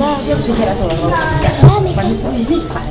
Anda, yo si solo. Vale, pues dispara.